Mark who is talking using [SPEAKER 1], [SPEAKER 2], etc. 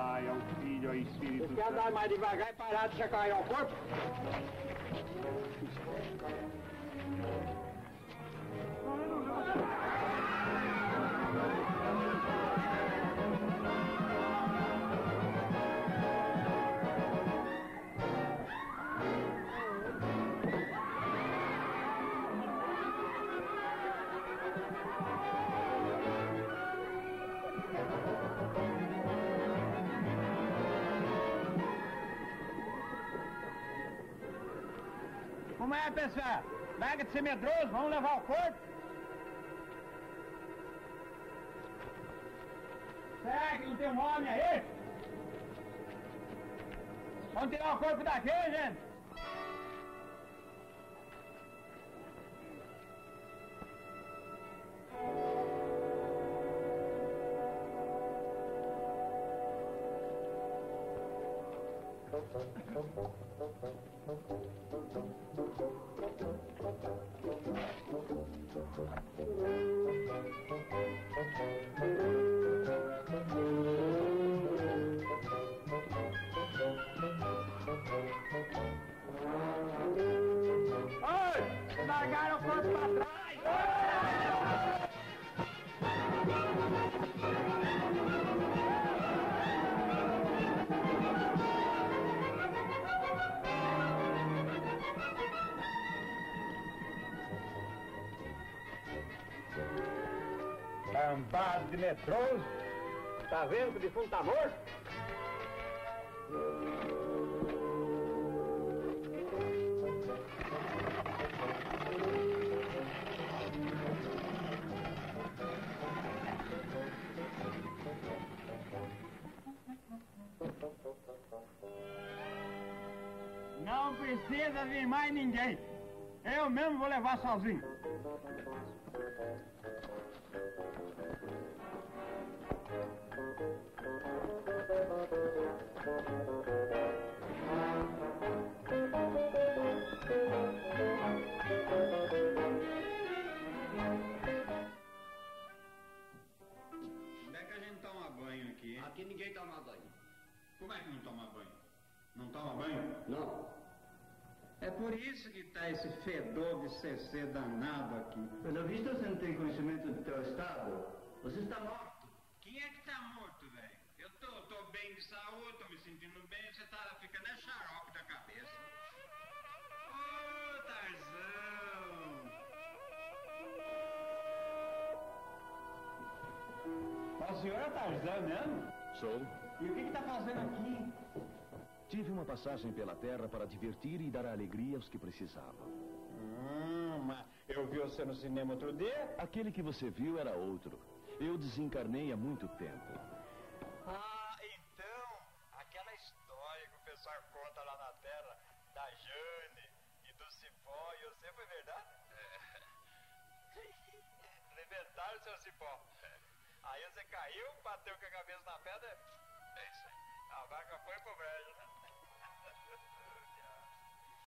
[SPEAKER 1] Pai, ao Filho, ao Espírito
[SPEAKER 2] Você quer andar mais devagar e parar de chacoalhar o corpo? Como é, pessoal? Larga de ser medroso, vamos levar o corpo? Será que não tem um homem aí? Vamos tirar o corpo daqui, gente? Thank you. Cambado de metrôs! Tá vendo que o defunto tá morto? Não precisa vir mais ninguém. Eu mesmo vou levar sozinho.
[SPEAKER 3] Onde é que a gente toma banho aqui?
[SPEAKER 4] Aqui ninguém toma banho.
[SPEAKER 3] Como é que não toma banho? É por isso que tá esse fedor de CC danado aqui.
[SPEAKER 5] Pelo visto você não tem conhecimento do teu estado. Você está morto.
[SPEAKER 3] Quem é que tá morto, velho? Eu tô, tô bem de saúde, tô me sentindo bem, você tá ficando é xarope da cabeça. Ô, Tarzão!
[SPEAKER 2] O senhor é Tarzan mesmo?
[SPEAKER 6] Sou.
[SPEAKER 2] E o que que tá fazendo aqui?
[SPEAKER 6] Tive uma passagem pela terra para divertir e dar alegria aos que precisavam.
[SPEAKER 2] Hum, mas eu vi você no cinema outro dia.
[SPEAKER 6] Aquele que você viu era outro. Eu desencarnei há muito tempo.
[SPEAKER 7] Ah, então, aquela história que o pessoal conta lá na Terra da Jane e do Cipó e você foi verdade? Inventaram, seu Cipó. Aí você caiu, bateu com a cabeça na pedra. É isso aí. A vaca foi